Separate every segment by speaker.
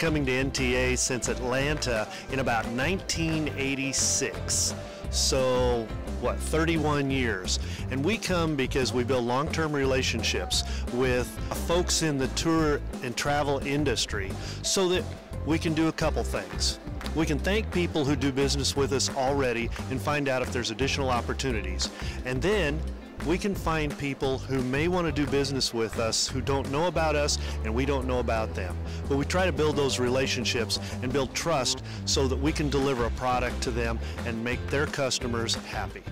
Speaker 1: coming to NTA since Atlanta in about 1986. So, what, 31 years. And we come because we build long term relationships with folks in the tour and travel industry so that we can do a couple things. We can thank people who do business with us already and find out if there's additional opportunities. And then we can find people who may want to do business with us who don't know about us and we don't know about them. But we try to build those relationships and build trust so that we can deliver a product to them and make their customers happy.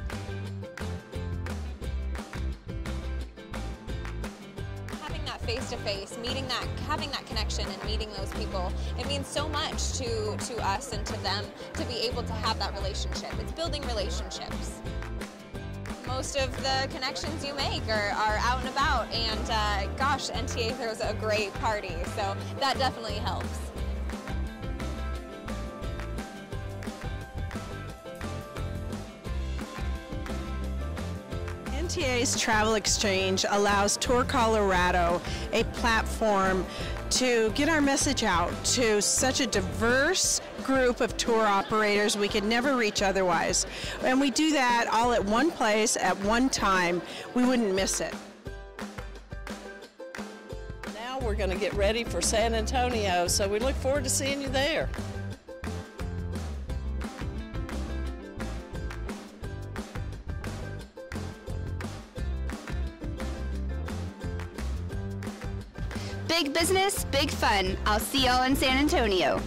Speaker 2: Having that face to face, meeting that, having that connection and meeting those people, it means so much to, to us and to them to be able to have that relationship. It's building relationships most of the connections you make are, are out and about and uh, gosh NTA throws a great party so that definitely helps.
Speaker 3: NTA's Travel Exchange allows Tour Colorado a platform to get our message out to such a diverse group of tour operators we could never reach otherwise. And we do that all at one place at one time. We wouldn't miss it.
Speaker 4: Now we're going to get ready for San Antonio, so we look forward to seeing you there.
Speaker 5: Big business, big fun. I'll see y'all in San Antonio.